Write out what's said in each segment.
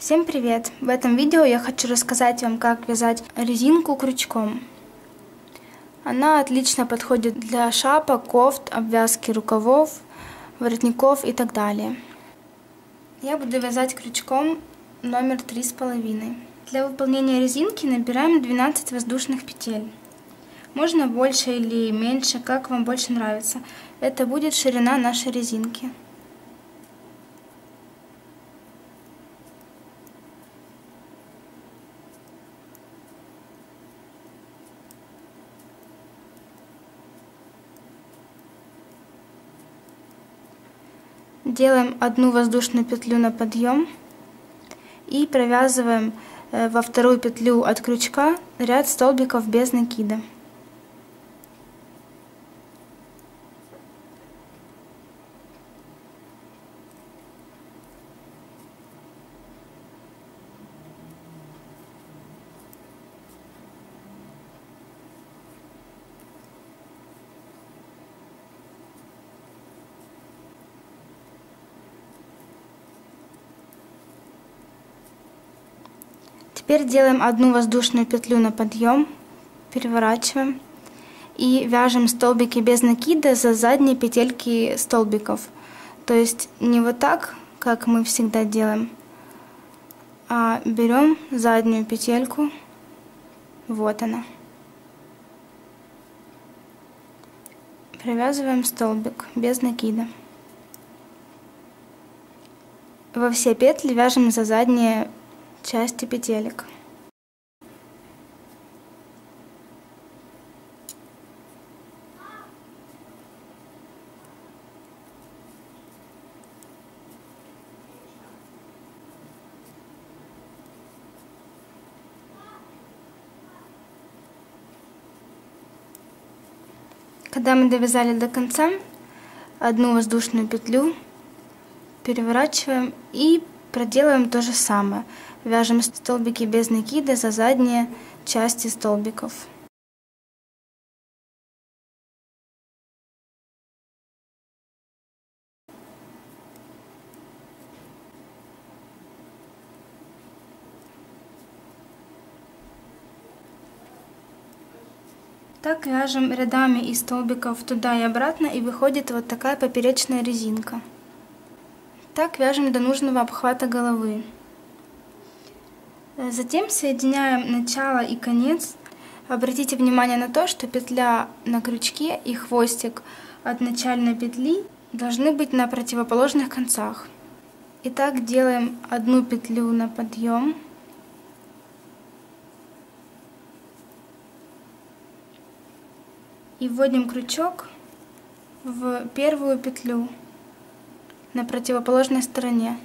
Всем привет! В этом видео я хочу рассказать вам, как вязать резинку крючком. Она отлично подходит для шапок, кофт, обвязки рукавов, воротников и так далее. Я буду вязать крючком номер три с половиной. Для выполнения резинки набираем 12 воздушных петель. Можно больше или меньше, как вам больше нравится. Это будет ширина нашей резинки. Делаем одну воздушную петлю на подъем и провязываем э, во вторую петлю от крючка ряд столбиков без накида. Теперь делаем одну воздушную петлю на подъем, переворачиваем и вяжем столбики без накида за задние петельки столбиков. То есть не вот так, как мы всегда делаем, а берем заднюю петельку, вот она. Провязываем столбик без накида. Во все петли вяжем за задние части петелек. Когда мы довязали до конца, одну воздушную петлю переворачиваем и проделаем то же самое. Вяжем столбики без накида за задние части столбиков. Так вяжем рядами из столбиков туда и обратно и выходит вот такая поперечная резинка. Так вяжем до нужного обхвата головы. Э, затем соединяем начало и конец. Обратите внимание на то, что петля на крючке и хвостик от начальной петли должны быть на противоположных концах. Итак, делаем одну петлю на подъем. И вводим крючок в первую петлю на противоположной стороне.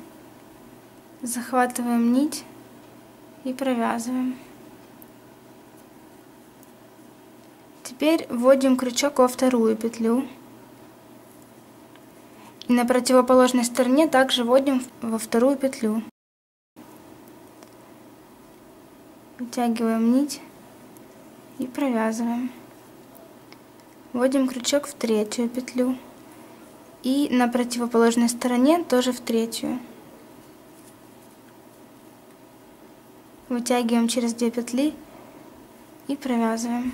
Захватываем нить и провязываем. Теперь вводим крючок во вторую петлю. И на противоположной стороне также вводим во вторую петлю. Вытягиваем нить и провязываем. Вводим крючок в третью петлю. И на противоположной стороне тоже в третью. вытягиваем через две петли и провязываем.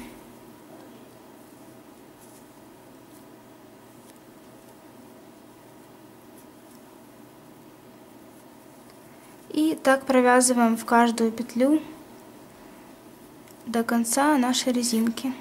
И так провязываем в каждую петлю до конца нашей резинки.